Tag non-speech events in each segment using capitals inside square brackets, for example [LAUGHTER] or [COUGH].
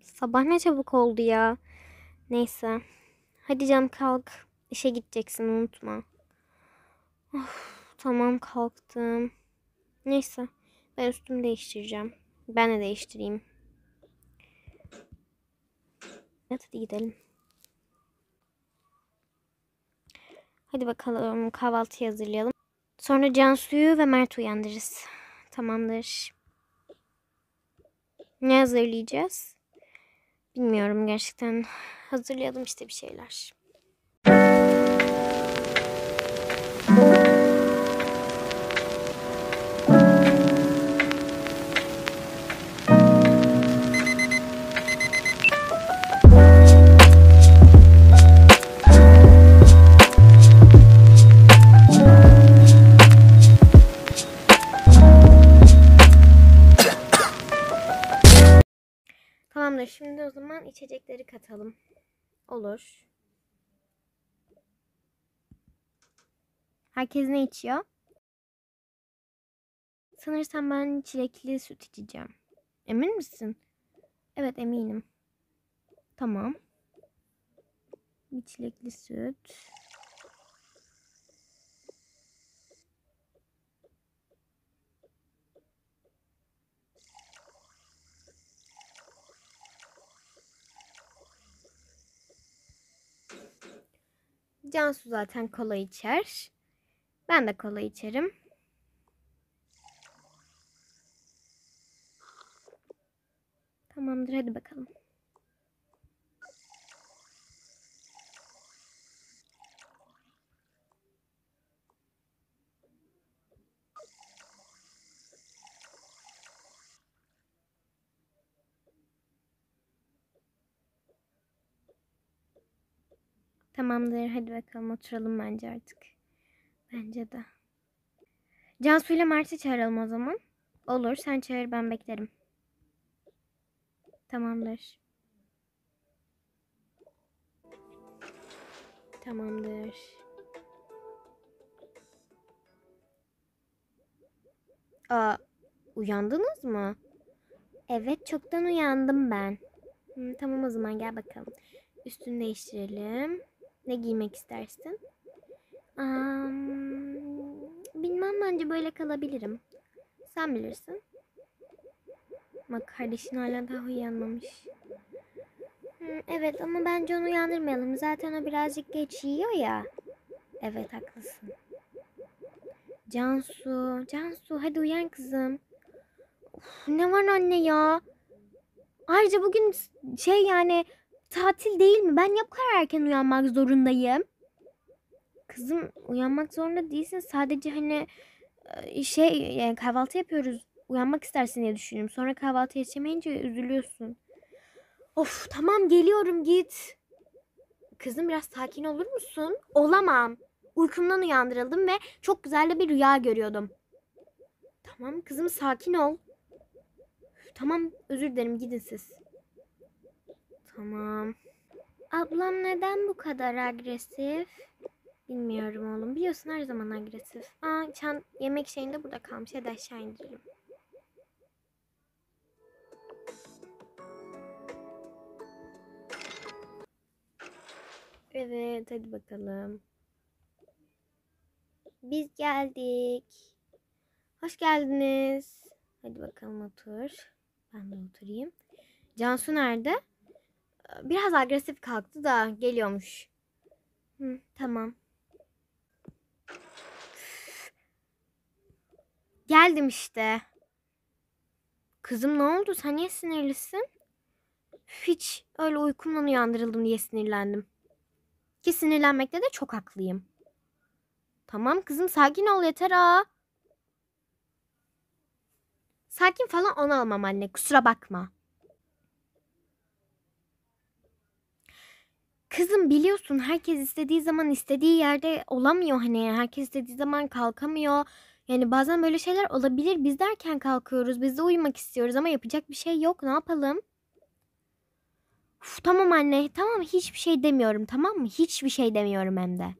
Sabah ne çabuk oldu ya. Neyse. Hadi canım kalk. İşe gideceksin unutma. Of, tamam kalktım. Neyse. Ben üstümü değiştireceğim. Ben de değiştireyim. Evet hadi gidelim. Hadi bakalım kahvaltı hazırlayalım. Sonra Cansu'yu ve Mert uyandırırız. Tamamdır. Ne hazırlayacağız? Bilmiyorum gerçekten. Hazırlayalım işte bir şeyler. Tamamdır. Şimdi o zaman içecekleri katalım. Olur. Herkes ne içiyor? Sanırsam ben çilekli süt içeceğim. Emin misin? Evet eminim. Tamam. Bir çilekli süt. Cansu zaten kola içer. Ben de kola içerim. Tamamdır hadi bakalım. Tamamdır. Hadi bakalım oturalım bence artık. Bence de. Cansu ile Mert'i çağıralım o zaman. Olur. Sen çağır ben beklerim. Tamamdır. Tamamdır. Aa, uyandınız mı? Evet, çoktan uyandım ben. Hı, tamam o zaman gel bakalım. Üstünü değiştirelim. Ne giymek istersin? Um, bilmem bence böyle kalabilirim. Sen bilirsin. Bak kardeşin hala daha uyanmamış. Hı, evet ama bence onu uyandırmayalım. Zaten o birazcık geç yiyor ya. Evet haklısın. Cansu, Cansu hadi uyan kızım. Of, ne var anne ya? Ayrıca bugün şey yani tatil değil mi? Ben niye erken uyanmak zorundayım? Kızım uyanmak zorunda değilsin. Sadece hani şey yani kahvaltı yapıyoruz. Uyanmak istersin diye düşünüyorum. Sonra kahvaltı yetişemeyince üzülüyorsun. Of tamam geliyorum git. Kızım biraz sakin olur musun? Olamam. Uykumdan uyandırıldım ve çok güzel bir rüya görüyordum. Tamam kızım sakin ol. Tamam özür dilerim gidin siz. Tamam. Ablam neden bu kadar agresif? Bilmiyorum oğlum. Biliyorsun her zaman agresif. Aa çan yemek şeyinde burada kalmış. Hadi aşağı indirelim. Evet hadi bakalım. Biz geldik. Hoş geldiniz. Hadi bakalım otur. Ben de oturayım. Cansu nerede? Biraz agresif kalktı da geliyormuş. Hı, tamam. Geldim işte. Kızım ne oldu? Sen niye sinirlisin? Hiç öyle uykumdan uyandırıldım diye sinirlendim. Ki sinirlenmekte de çok haklıyım. Tamam kızım sakin ol yeter ha. Sakin falan onu almam anne kusura bakma. Kızım biliyorsun herkes istediği zaman istediği yerde olamıyor hani herkes istediği zaman kalkamıyor. Yani bazen böyle şeyler olabilir. Biz derken kalkıyoruz. Biz de uyumak istiyoruz ama yapacak bir şey yok. Ne yapalım? Uf, tamam anne. Tamam hiçbir şey demiyorum tamam mı? Hiçbir şey demiyorum hem de.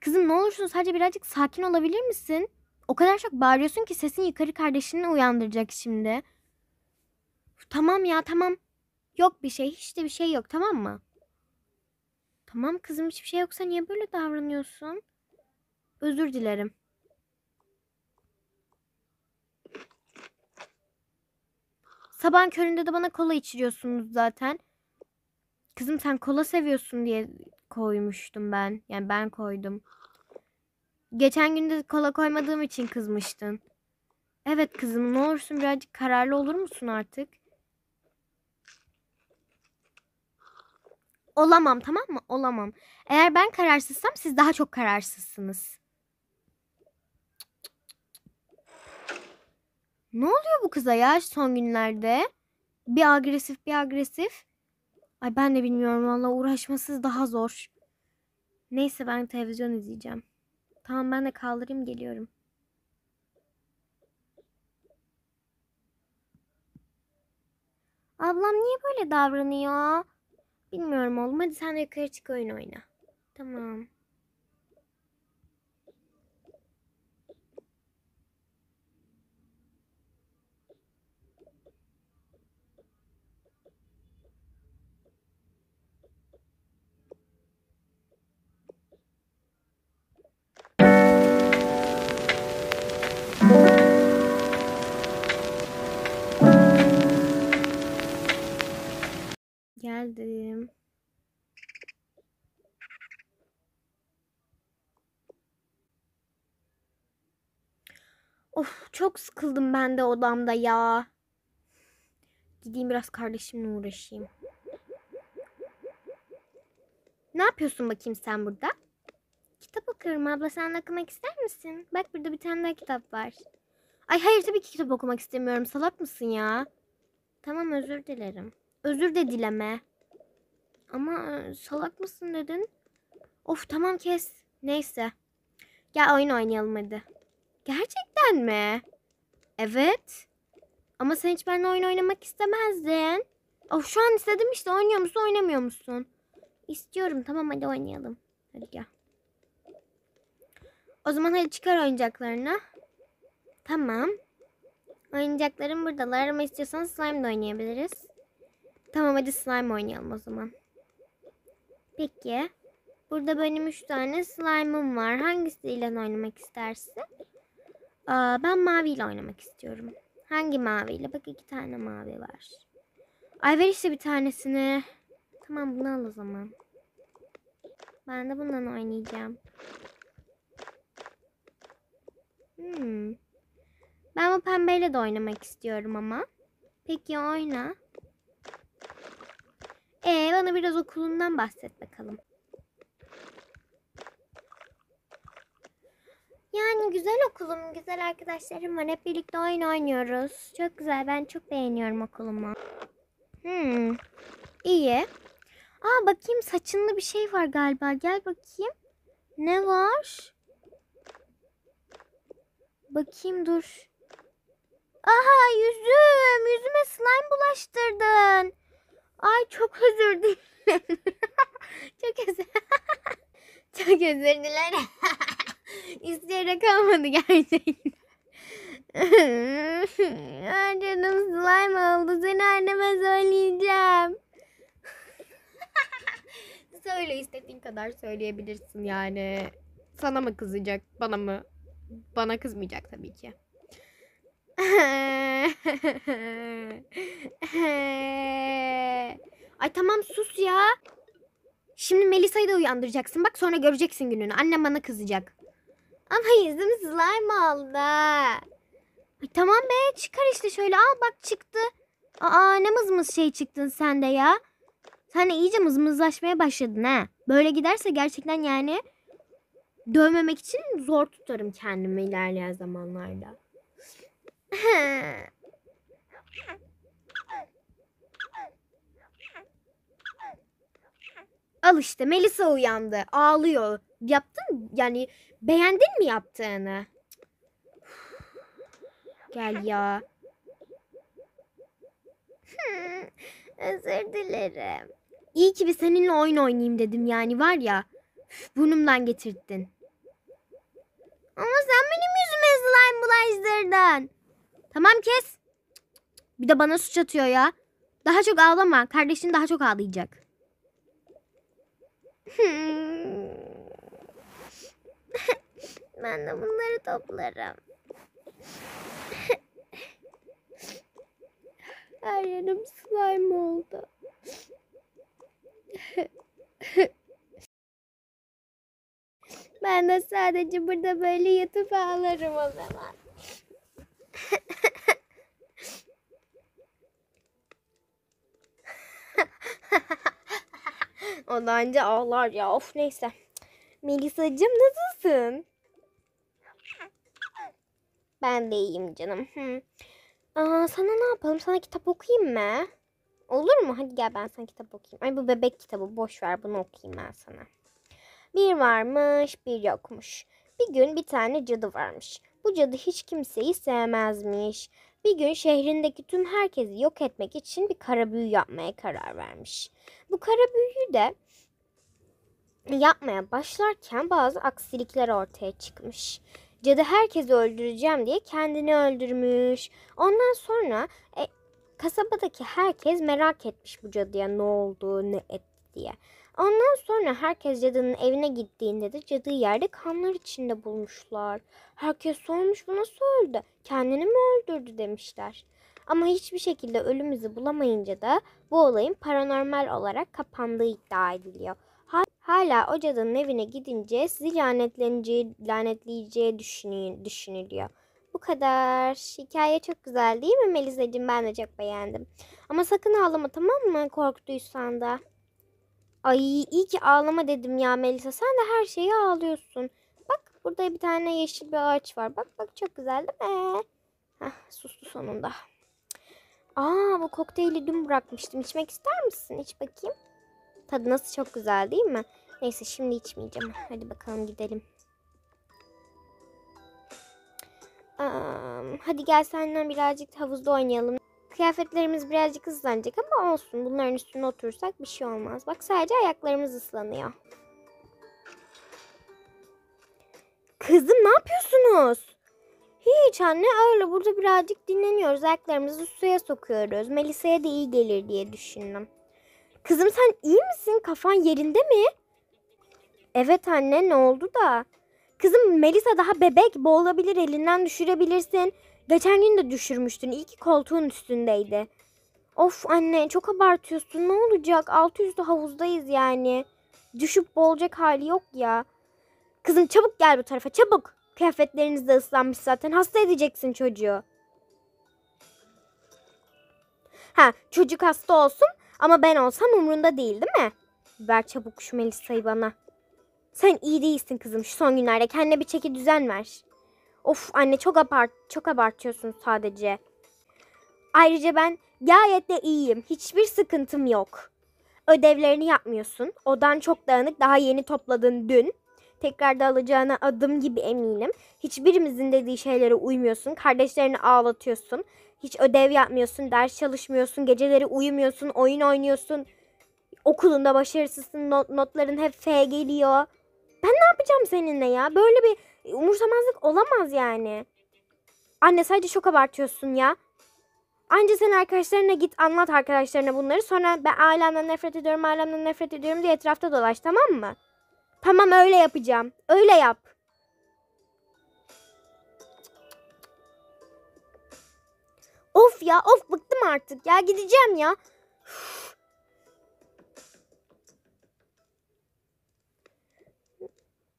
Kızım ne olursun sadece birazcık sakin olabilir misin? O kadar çok bağırıyorsun ki sesin yukarı kardeşini uyandıracak şimdi. Tamam ya tamam. Yok bir şey. Hiç de bir şey yok tamam mı? Tamam kızım hiçbir şey yoksa niye böyle davranıyorsun? Özür dilerim. Sabahın köründe de bana kola içiriyorsunuz zaten. Kızım sen kola seviyorsun diye koymuştum ben. Yani ben koydum. Geçen gün de kola koymadığım için kızmıştın. Evet kızım ne olursun birazcık kararlı olur musun artık? Olamam tamam mı? Olamam. Eğer ben kararsızsam siz daha çok kararsızsınız. Ne oluyor bu kıza ya son günlerde? Bir agresif bir agresif. Ay ben de bilmiyorum valla uğraşmasız daha zor. Neyse ben televizyon izleyeceğim. Tamam ben de kaldırayım geliyorum. Ablam niye böyle davranıyor? Bilmiyorum oğlum. Hadi sen de yukarı çık oyun oyna. Tamam. Of çok sıkıldım ben de odamda ya. Gideyim biraz kardeşimle uğraşayım. Ne yapıyorsun bakayım sen burada? Kitap okuyorum abla sen okumak ister misin? Bak burada bir tane daha kitap var. Ay hayır tabii ki kitap okumak istemiyorum. Salak mısın ya? Tamam özür dilerim. Özür de dileme. Ama e, salak mısın dedin? Of tamam kes. Neyse. Gel oyun oynayalım hadi. Gerçekten mi? Evet. Ama sen hiç benimle oyun oynamak istemezdin. Of şu an istedim işte oynuyor musun oynamıyor musun? İstiyorum tamam hadi oynayalım. Hadi gel. O zaman hadi çıkar oyuncaklarını. Tamam. Oyuncaklarım buradalar ama istiyorsanız slime de oynayabiliriz. Tamam hadi slime oynayalım o zaman. Peki. Burada benim üç tane slime'ım var. Hangisiyle oynamak istersin? Aa, ben maviyle oynamak istiyorum. Hangi maviyle? Bak iki tane mavi var. Ay ver işte bir tanesini. Tamam bunu al o zaman. Ben de bundan oynayacağım. Hmm. Ben bu pembeyle de oynamak istiyorum ama. Peki oyna. Ee, bana biraz okulundan bahset bakalım. Yani güzel okulum, güzel arkadaşlarım var. Hep birlikte oyun oynuyoruz. Çok güzel, ben çok beğeniyorum okulumu. Hmm, iyi. Aa bakayım saçında bir şey var galiba. Gel bakayım. Ne var? Bakayım dur. Aha yüzüm. Yüzüme slime bulaştırdın. Ay çok özür dilerim. [LAUGHS] çok özür [LAUGHS] Çok özür dilerim. [LAUGHS] [LAUGHS] İsteyerek olmadı gerçekten. [LAUGHS] Ay canım slime oldu. Seni anneme söyleyeceğim. [LAUGHS] Söyle istediğin kadar söyleyebilirsin yani. Sana mı kızacak, bana mı? Bana kızmayacak tabii ki. Ay tamam sus ya. Şimdi Melisa'yı da uyandıracaksın. Bak sonra göreceksin gününü. Annem bana kızacak. Ama yüzüm slime aldı. Ay tamam be çıkar işte şöyle al bak çıktı. Aa ne mızmız şey çıktın sen de ya. Sen de iyice mızmızlaşmaya başladın ha. Böyle giderse gerçekten yani dövmemek için zor tutarım kendimi ilerleyen zamanlarda. [LAUGHS] Al işte Melisa uyandı. Ağlıyor. Yaptın yani beğendin mi yaptığını? Gel ya. Özür dilerim. İyi ki bir seninle oyun oynayayım dedim yani var ya. Burnumdan getirdin. Ama sen benim yüzüme slime bulaştırdın. Tamam kes. Bir de bana suç atıyor ya. Daha çok ağlama. Kardeşin daha çok ağlayacak. Ben de bunları toplarım. [LAUGHS] Her yerim slime oldu. [LAUGHS] ben de sadece burada böyle yatıp ağlarım o zaman. [LAUGHS] o da anca ağlar ya. Of neyse. Melisa'cığım nasılsın? Ben de iyiyim canım. Aa, sana ne yapalım? Sana kitap okuyayım mı? Olur mu? Hadi gel ben sana kitap okuyayım. Ay bu bebek kitabı. Boş ver bunu okuyayım ben sana. Bir varmış bir yokmuş. Bir gün bir tane cadı varmış. Bu cadı hiç kimseyi sevmezmiş. Bir gün şehrindeki tüm herkesi yok etmek için bir kara büyü yapmaya karar vermiş. Bu kara büyüyü de yapmaya başlarken bazı aksilikler ortaya çıkmış. Cadı herkesi öldüreceğim diye kendini öldürmüş. Ondan sonra e, kasabadaki herkes merak etmiş bu cadıya ne oldu, ne etti diye. Ondan sonra herkes cadının evine gittiğinde de cadıyı yerde kanlar içinde bulmuşlar. Herkes sormuş bu nasıl öldü? Kendini mi öldürdü demişler. Ama hiçbir şekilde ölüm izi bulamayınca da bu olayın paranormal olarak kapandığı iddia ediliyor. Ha- Hala o cadının evine gidince sizi lanetleneceği, lanetleyeceği düşünü- düşünülüyor. Bu kadar. Hikaye çok güzel değil mi Melisa'cığım? Ben de çok beğendim. Ama sakın ağlama tamam mı korktuysan da. Ay iyi ki ağlama dedim ya Melisa. Sen de her şeye ağlıyorsun. Bak burada bir tane yeşil bir ağaç var. Bak bak çok güzel değil mi? Heh, sustu sonunda. Aa bu kokteyli dün bırakmıştım. İçmek ister misin? İç bakayım. Tadı nasıl çok güzel değil mi? Neyse şimdi içmeyeceğim. Hadi bakalım gidelim. Aa, hadi gel seninle birazcık havuzda oynayalım. Kıyafetlerimiz birazcık ıslanacak ama olsun. Bunların üstüne oturursak bir şey olmaz. Bak sadece ayaklarımız ıslanıyor. Kızım ne yapıyorsunuz? Hiç anne öyle burada birazcık dinleniyoruz. Ayaklarımızı suya sokuyoruz. Melisa'ya da iyi gelir diye düşündüm. Kızım sen iyi misin? Kafan yerinde mi? Evet anne ne oldu da? Kızım Melisa daha bebek boğulabilir elinden düşürebilirsin. Geçen gün de düşürmüştün. İyi ki koltuğun üstündeydi. Of anne çok abartıyorsun. Ne olacak? Altı üstü havuzdayız yani. Düşüp boğulacak hali yok ya. Kızım çabuk gel bu tarafa çabuk. Kıyafetleriniz de ıslanmış zaten. Hasta edeceksin çocuğu. Ha çocuk hasta olsun ama ben olsam umrunda değil değil mi? Ver çabuk şu Melisa'yı bana. Sen iyi değilsin kızım şu son günlerde. Kendine bir çeki düzen ver. Of anne çok abart çok abartıyorsun sadece. Ayrıca ben gayet de iyiyim. Hiçbir sıkıntım yok. Ödevlerini yapmıyorsun. Odan çok dağınık. Daha yeni topladın dün. Tekrar da alacağına adım gibi eminim. Hiçbirimizin dediği şeylere uymuyorsun. Kardeşlerini ağlatıyorsun. Hiç ödev yapmıyorsun, ders çalışmıyorsun, geceleri uyumuyorsun, oyun oynuyorsun. Okulunda başarısızsın, not- notların hep F geliyor. Ben ne yapacağım seninle ya? Böyle bir umursamazlık olamaz yani. Anne sadece çok abartıyorsun ya. Anca sen arkadaşlarına git anlat arkadaşlarına bunları. Sonra ben ailemden nefret ediyorum, ailemden nefret ediyorum diye etrafta dolaş tamam mı? Tamam öyle yapacağım. Öyle yap. Of ya of bıktım artık ya gideceğim ya.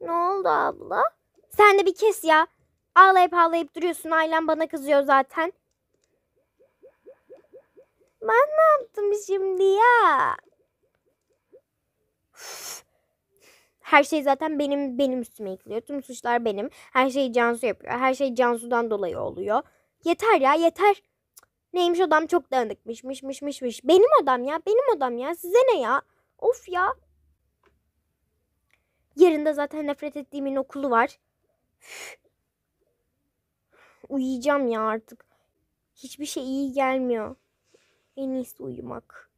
Ne oldu abla? Sen de bir kes ya. Ağlayıp ağlayıp duruyorsun. Ailem bana kızıyor zaten. Ben ne yaptım şimdi ya? Üf. Her şey zaten benim benim üstüme yıkılıyor. Tüm suçlar benim. Her şeyi Cansu yapıyor. Her şey Cansu'dan dolayı oluyor. Yeter ya yeter. Neymiş odam çok dağınıkmış. Mış mış mış mış. Benim odam ya. Benim odam ya. Size ne ya? Of ya. Yarın zaten nefret ettiğimin okulu var. Uyuyacağım ya artık. Hiçbir şey iyi gelmiyor. En iyisi uyumak.